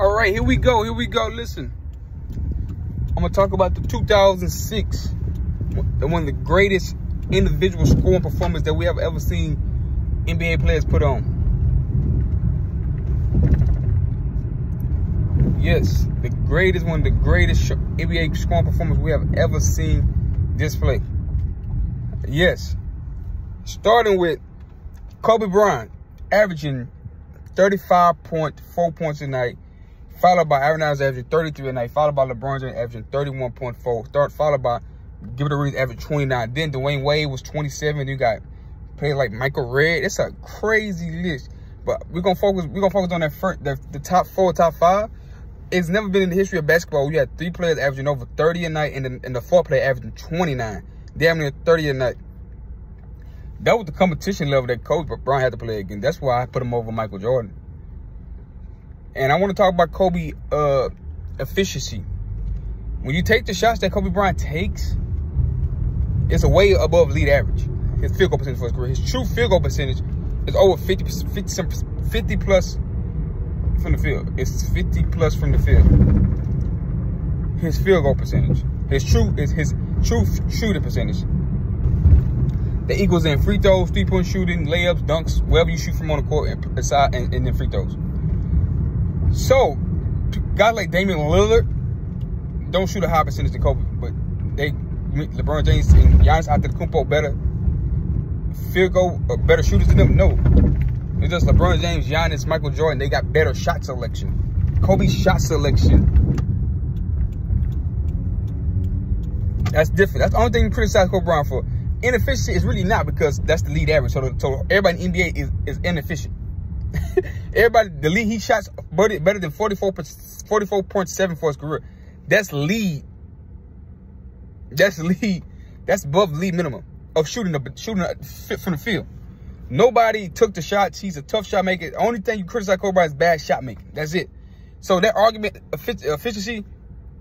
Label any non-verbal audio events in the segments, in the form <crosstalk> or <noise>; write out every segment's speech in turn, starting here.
All right, here we go. Here we go. Listen, I'm gonna talk about the 2006, one of the greatest individual scoring performance that we have ever seen NBA players put on. Yes, the greatest one, the greatest NBA scoring performance we have ever seen display. Yes, starting with Kobe Bryant, averaging 35.4 points a night, followed by Aaron Allen averaging 33 a night, followed by LeBron James averaging 31.4, start followed by Gilbert Arenas, averaging 29. Then Dwyane Wade was 27. You got players like Michael Redd. It's a crazy list. But we're gonna focus. We're gonna focus on that first, the, the top four, top five. It's never been in the history of basketball. We had three players averaging over 30 a night, and the, and the fourth player averaging 29, damn near 30 a night. That was the competition level that Kobe Bryant had to play again. That's why I put him over Michael Jordan. And I want to talk about Kobe uh, efficiency. When you take the shots that Kobe Bryant takes, it's a way above league average. His field goal percentage for his career. His true field goal percentage is over 50, 50, 50 plus from the field. It's 50 plus from the field. His field goal percentage. His true is his true shooting percentage. That equals in free throws, three point shooting, layups, dunks, wherever you shoot from on the court, and, and, and then free throws. So, guys like Damian Lillard don't shoot a high percentage than Kobe, but they LeBron James and Giannis Antetokounmpo better field goal, uh, better shooters than them? No. It's just LeBron James, Giannis, Michael Jordan. They got better shot selection. Kobe's shot selection. That's different. That's the only thing you criticize Kobe Bryant for. Inefficiency is really not because that's the lead average. So, the, so everybody in NBA is, is inefficient. <laughs> everybody, the lead he shots better, better than 44, 44.7 for his career. That's lead that's lead. That's above lead minimum of shooting a shooting a from the field. Nobody took the shots. He's a tough shot maker. The only thing you criticize Kobe Bryant is bad shot making. That's it. So that argument efficiency,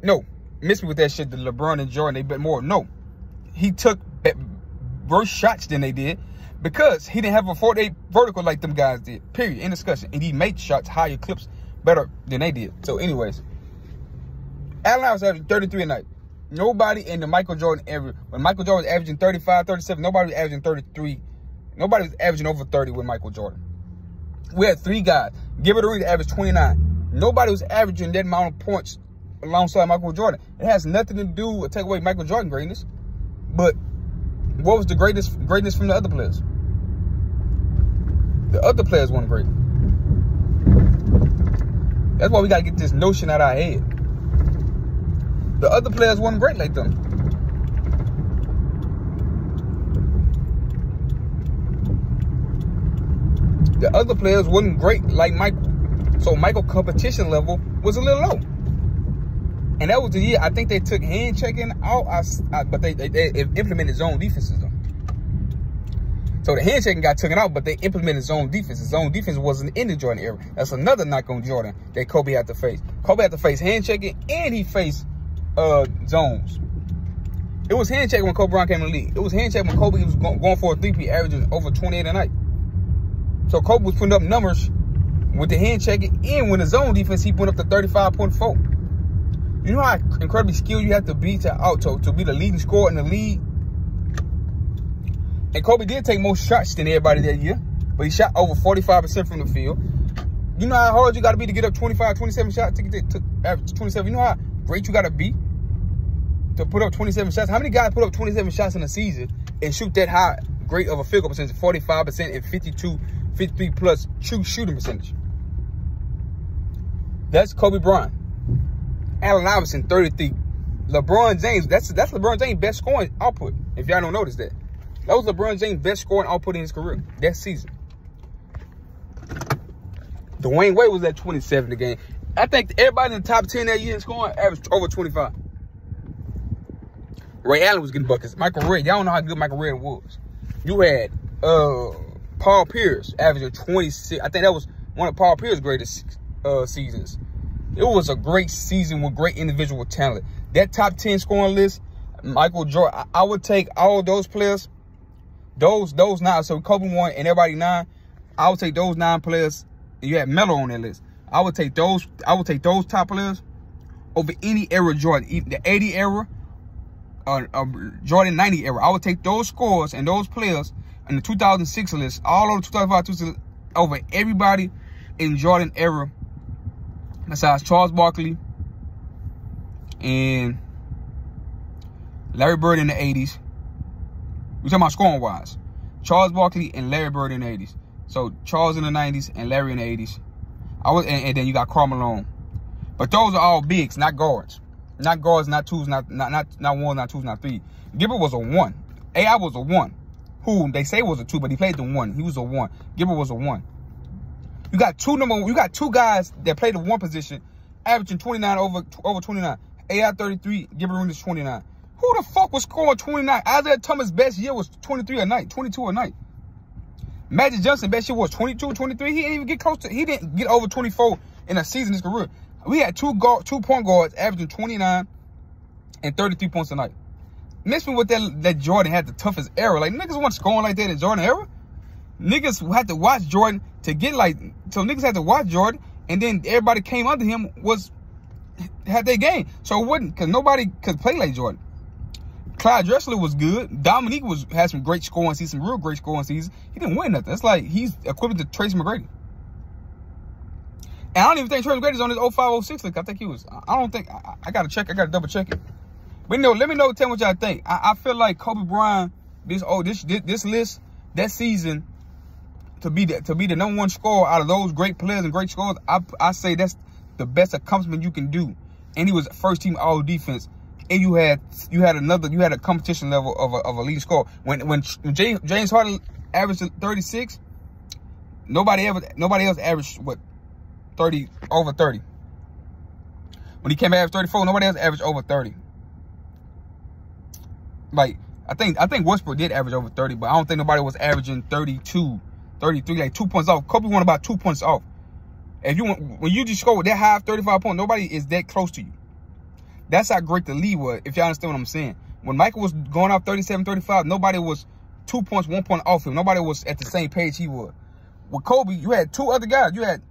no, miss me with that shit. The LeBron and Jordan they bet more. No, he took worse shots than they did because he didn't have a 48 vertical like them guys did. Period. In discussion, and he made shots higher clips better than they did. So, anyways, Allen was averaging 33 a night. Nobody in the Michael Jordan era, when Michael Jordan was averaging 35, 37, nobody was averaging 33. Nobody was averaging over 30 with Michael Jordan. We had three guys. Gilbert Arenas averaged 29. Nobody was averaging that amount of points alongside Michael Jordan. It has nothing to do with take away Michael Jordan greatness. But what was the greatest greatness from the other players? The other players weren't great. That's why we got to get this notion out of our head. The other players weren't great like them. The other players wasn't great like Michael. So Michael competition level was a little low. And that was the year I think they took hand checking out, I, I, but they, they, they implemented zone defenses though. So the hand checking got taken out, but they implemented zone defense. Zone defense wasn't in the Jordan era. That's another knock on Jordan that Kobe had to face. Kobe had to face hand checking and he faced uh, zones. It was hand checking when Kobe Bryant came in the league. It was hand checking when Kobe was going for a three-peat averaging over 28 a night. So Kobe was putting up numbers with the hand checking and with the zone defense, he put up to 35.4. You know how incredibly skilled you have to be to out to, to be the leading scorer in the league? And Kobe did take more shots than everybody that year, but he shot over 45% from the field. You know how hard you got to be to get up 25, 27 shots to get to, average 27. You know how great you got to be to put up 27 shots. How many guys put up 27 shots in a season and shoot that high, great of a field goal percentage, 45% and 52, 53 plus true shooting percentage? That's Kobe Bryant. Allen Iverson, 33. LeBron James, that's that's LeBron James' best scoring output, if y'all don't notice that. That was LeBron James' best scoring output in his career that season. Dwyane Wade was at 27 again. I think everybody in the top 10 that year in scoring averaged over 25. Ray Allen was getting buckets. Michael Redd, y'all don't know how good Michael Redd was. You had uh, Paul Pierce averaging 26. I think that was one of Paul Pierce's greatest uh, seasons. It was a great season with great individual talent. That top 10 scoring list, Michael Jordan, I, I would take all those players, those those nine. So Kobe one and everybody nine. I would take those nine players. You had Melo on that list. I would take those. I would take those top players over any era Jordan, the 80 era, uh, uh, Jordan 90 era. I would take those scores and those players in the 2006 list, all over 2005, 2006, over everybody in Jordan era, besides Charles Barkley and Larry Bird in the 80s. We're talking about scoring wise. Charles Barkley and Larry Bird in the 80s. So Charles in the 90s and Larry in the 80s. I was, and, and then you got Karl Malone. But those are all bigs, not guards. Not guards, not twos, not not not not one, not twos, not three. Gilbert was a one. AI was a one. Who they say was a two, but he played the one. He was a one. Gilbert was a one. You got two number. You got two guys that played the one position, averaging 29 over over 29. AI 33, Gilbert Arenas 29. Who the fuck was scoring 29? Isiah Thomas' best year was 23 a night, 22 a night. Magic Johnson best year was 22, 23. He didn't even get close to, he didn't get over 24 in a season in his career. We had two guard, two point guards averaging 29 and 33 points a night. Miss me with that, that Jordan had the toughest era. Like, niggas weren't scoring like that in Jordan era. Niggas had to watch Jordan to get like, so niggas had to watch Jordan, and then everybody came under him was, had their game. So it wouldn't, because nobody could play like Jordan. Clyde Drexler was good. Dominique was had some great scoring seasons, some real great scoring seasons. He didn't win nothing. It's like he's equivalent to Tracy McGrady. And I don't even think Tracy McGrady's on his 0506 look. I think he was. I don't think. I, I got to check. I got to double check it. But no, let me know. Tell me what y'all think. I, I, feel like Kobe Bryant, this oh this this list that season to be the to be the number one scorer out of those great players and great scorers. I I say that's the best accomplishment you can do. And he was first team all defense and you had you had another you had a competition level of a, of a lead score. When when James, Harden averaged 36, nobody ever nobody else averaged what 30 over 30. When he came average 34, nobody else averaged over 30. Like I think I think Westbrook did average over 30, but I don't think nobody was averaging 32, 33, like two points off. Kobe won about two points off. If you want when you just score with that high 35 points, nobody is that close to you. That's how great the lead was, if y'all understand what I'm saying. When Michael was going off 37, 35, nobody was two points, one point off him. Nobody was at the same page he was. With Kobe, you had two other guys. You had,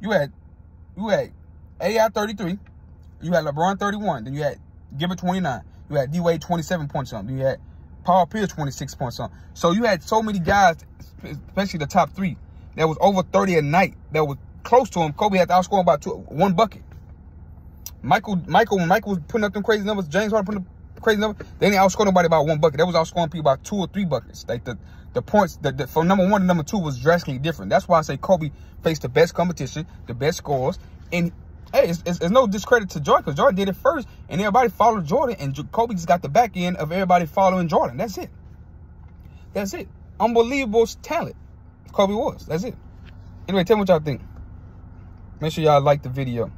you had, you had AI 33. You had LeBron 31. Then you had Gilbert 29. You had D-Wade 27 points on. You had Paul Pierce 26 points on. So you had so many guys, especially the top three, that was over 30 a night that was close to him. Kobe had to outscore about two, one bucket. Michael, Michael, when Michael was putting up them crazy numbers, James Harden putting up crazy numbers, they didn't outscore nobody about one bucket. They was outscoring people about two or three buckets. Like the the points the, the, from number one to number two was drastically different. That's why I say Kobe faced the best competition, the best scores, and hey, it's, it's, it's no discredit to Jordan because Jordan did it first, and everybody followed Jordan, and Kobe just got the back end of everybody following Jordan. That's it. That's it. Unbelievable talent. Kobe was. That's it. Anyway, tell me what y'all think. Make sure y'all like the video.